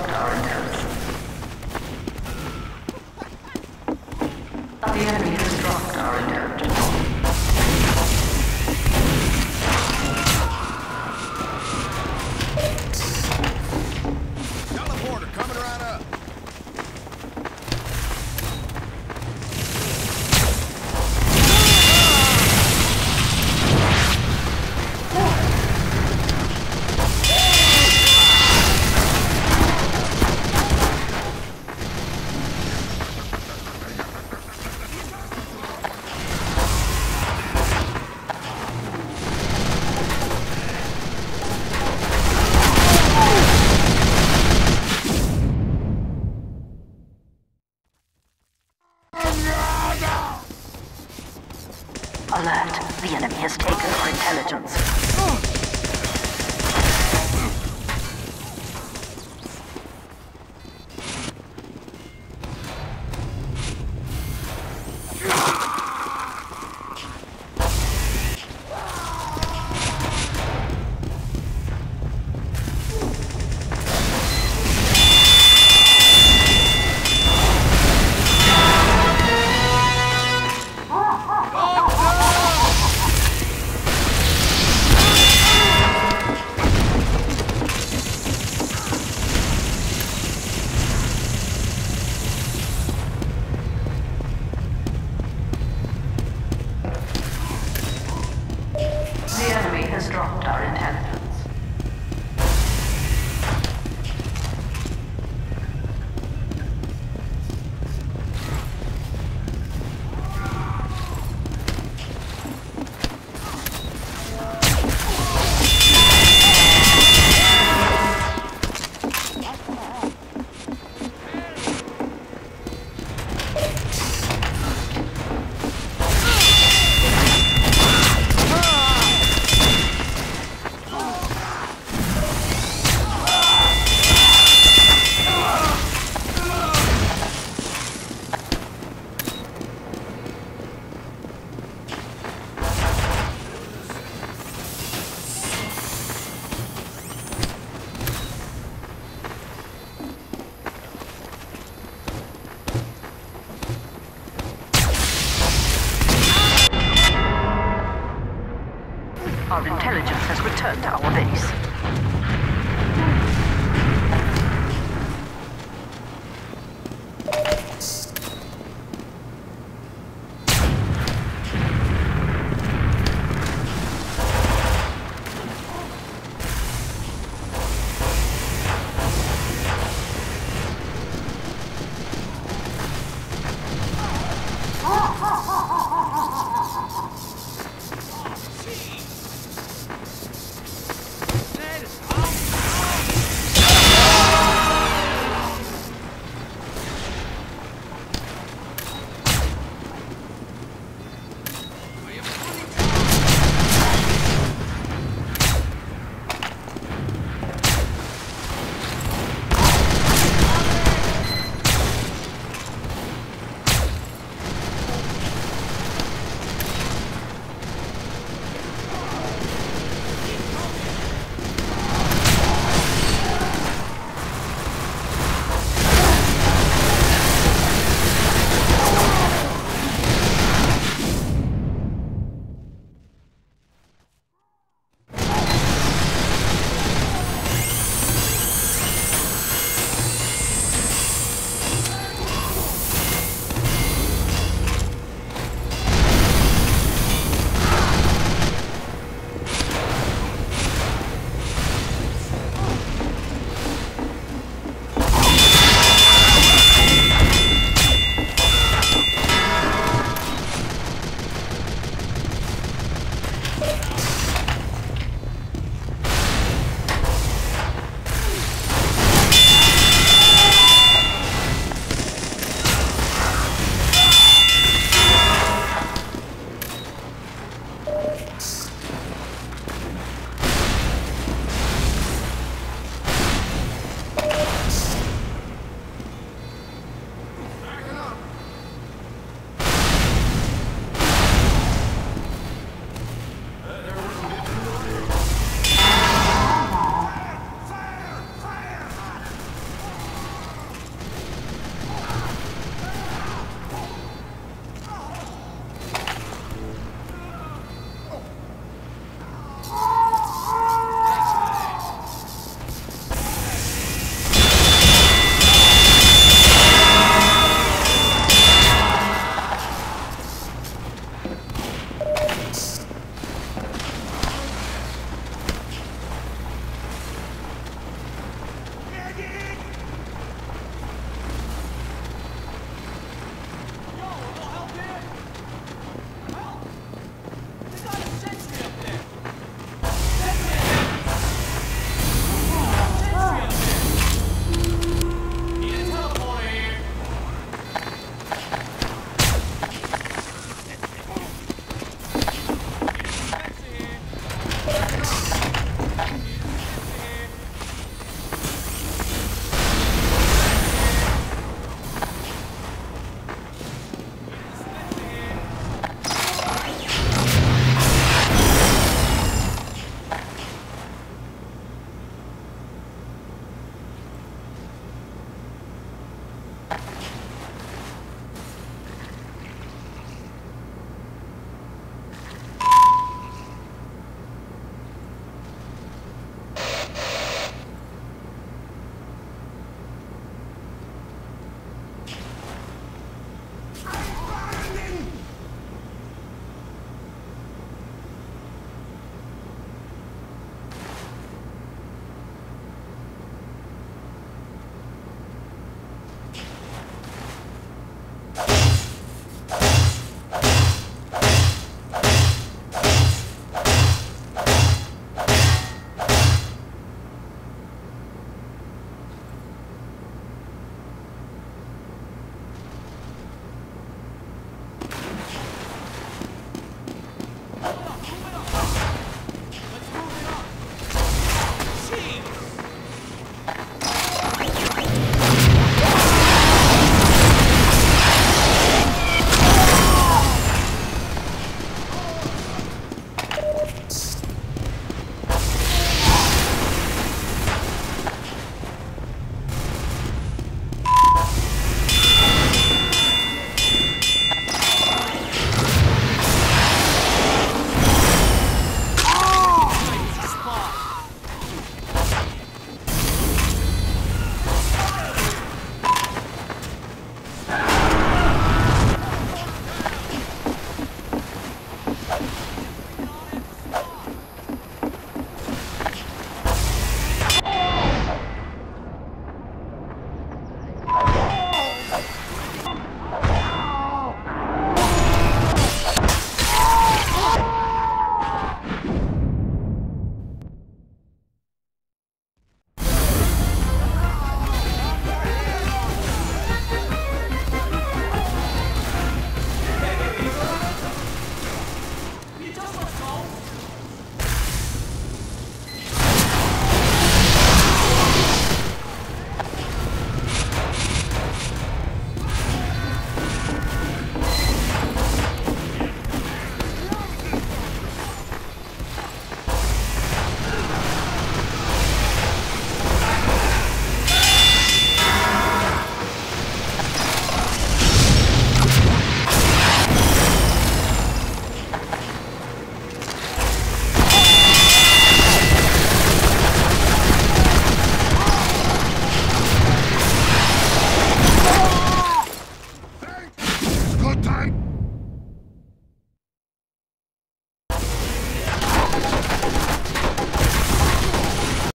intelligence. The enemy has returned to our base.